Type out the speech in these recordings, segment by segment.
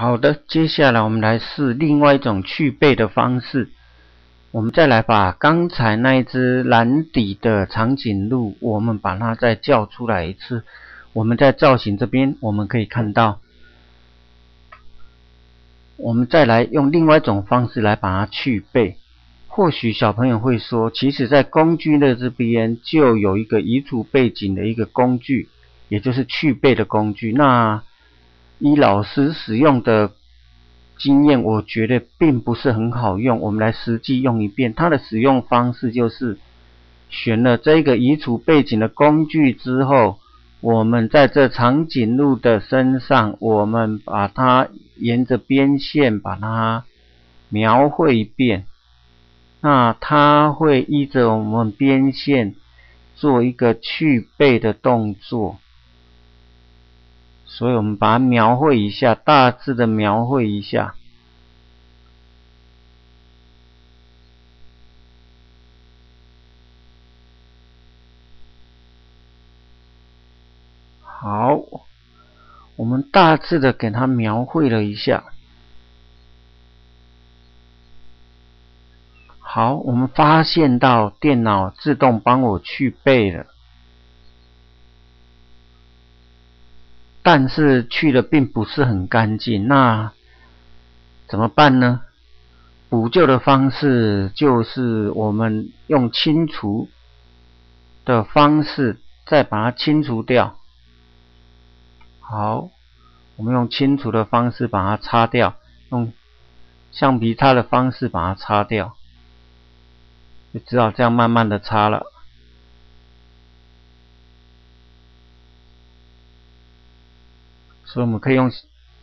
好的，接下来我们来试另外一种去背的方式。我们再来把刚才那一只蓝底的长颈鹿，我们把它再叫出来一次。我们在造型这边，我们可以看到，我们再来用另外一种方式来把它去背。或许小朋友会说，其实在工具的这边就有一个移除背景的一个工具，也就是去背的工具。那依老师使用的经验，我觉得并不是很好用。我们来实际用一遍。它的使用方式就是，选了这个移除背景的工具之后，我们在这长颈鹿的身上，我们把它沿着边线把它描绘一遍。那它会依着我们边线做一个去背的动作。所以我们把它描绘一下，大致的描绘一下。好，我们大致的给它描绘了一下。好，我们发现到电脑自动帮我去背了。但是去的并不是很干净，那怎么办呢？补救的方式就是我们用清除的方式再把它清除掉。好，我们用清除的方式把它擦掉，用橡皮擦的方式把它擦掉，就只好这样慢慢的擦了。所以我们可以用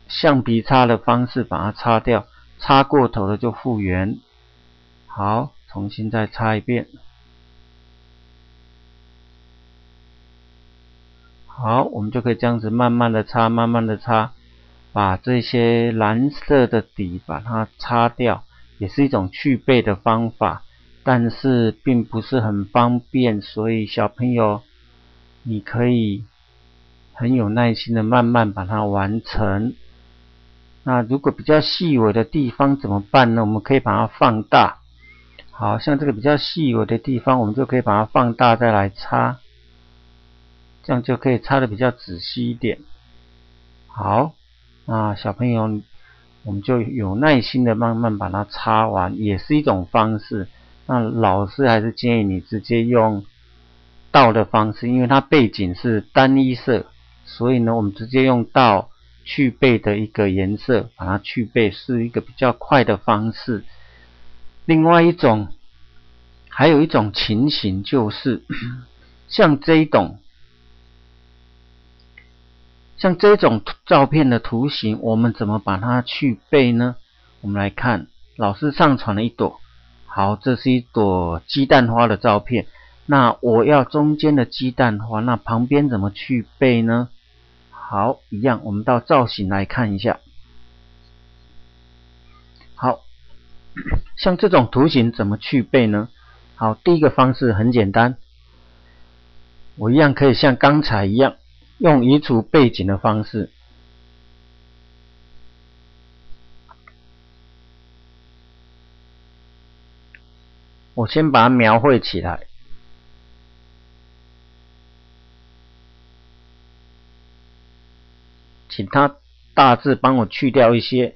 橡皮擦的方式把它擦掉，擦过头了就复原。好，重新再擦一遍。好，我们就可以这样子慢慢的擦，慢慢的擦，把这些蓝色的底把它擦掉，也是一种去背的方法，但是并不是很方便，所以小朋友你可以。很有耐心的慢慢把它完成。那如果比较细微的地方怎么办呢？我们可以把它放大。好像这个比较细微的地方，我们就可以把它放大再来擦，这样就可以擦的比较仔细一点。好，那小朋友，我们就有耐心的慢慢把它擦完，也是一种方式。那老师还是建议你直接用倒的方式，因为它背景是单一色。所以呢，我们直接用到去背的一个颜色，把它去背是一个比较快的方式。另外一种，还有一种情形就是，像这种，像这种照片的图形，我们怎么把它去背呢？我们来看，老师上传了一朵，好，这是一朵鸡蛋花的照片。那我要中间的鸡蛋花，那旁边怎么去背呢？好，一样，我们到造型来看一下。好 像这种图形怎么去背呢？好，第一个方式很简单，我一样可以像刚才一样，用移除背景的方式，我先把它描绘起来。请他大致帮我去掉一些。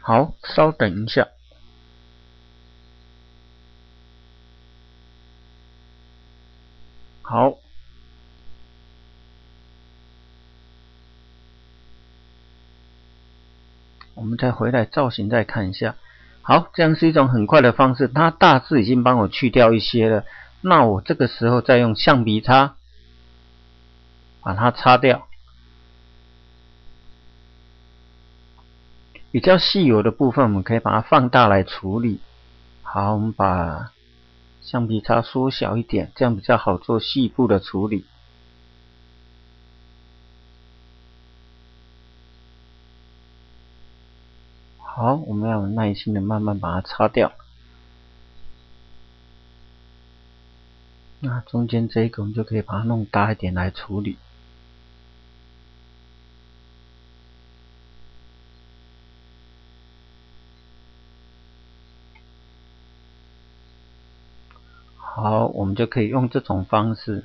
好，稍等一下。好，我们再回来造型再看一下。好，这样是一种很快的方式。它大致已经帮我去掉一些了。那我这个时候再用橡皮擦把它擦掉，比较细有的部分我们可以把它放大来处理。好，我们把橡皮擦缩小一点，这样比较好做细部的处理。好，我们要耐心的慢慢把它擦掉。那中间这个我们就可以把它弄大一点来处理。好，我们就可以用这种方式，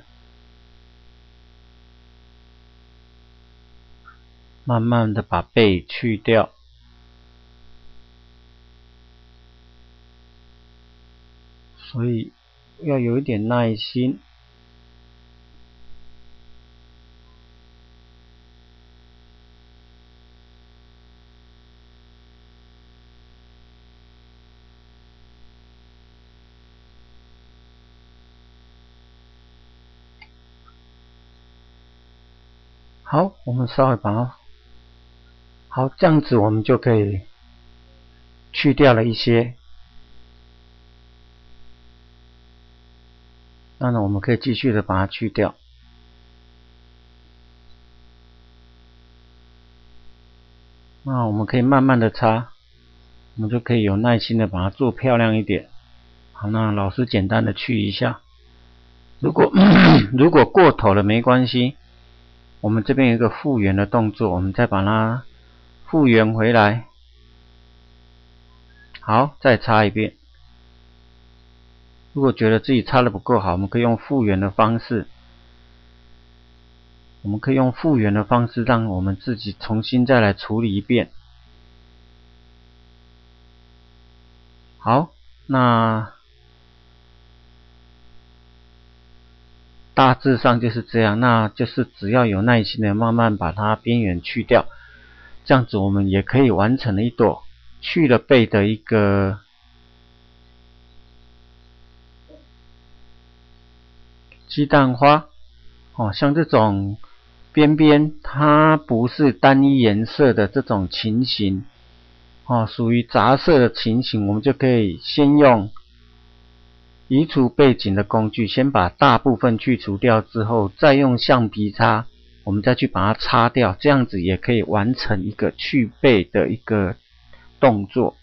慢慢的把背去掉。所以要有一点耐心。好，我们稍微把它，好，这样子我们就可以去掉了一些。那呢，我们可以继续的把它去掉。那我们可以慢慢的擦，我们就可以有耐心的把它做漂亮一点。好，那老师简单的去一下。如果 如果过头了没关系。我们这边有一个复原的动作，我们再把它复原回来。好，再擦一遍。如果觉得自己擦的不够好，我们可以用复原的方式。我们可以用复原的方式，让我们自己重新再来处理一遍。好，那。大致上就是这样，那就是只要有耐心的慢慢把它边缘去掉，这样子我们也可以完成了一朵去了背的一个鸡蛋花。哦，像这种边边它不是单一颜色的这种情形，哦，属于杂色的情形，我们就可以先用。移除背景的工具，先把大部分去除掉之后，再用橡皮擦，我们再去把它擦掉，这样子也可以完成一个去背的一个动作。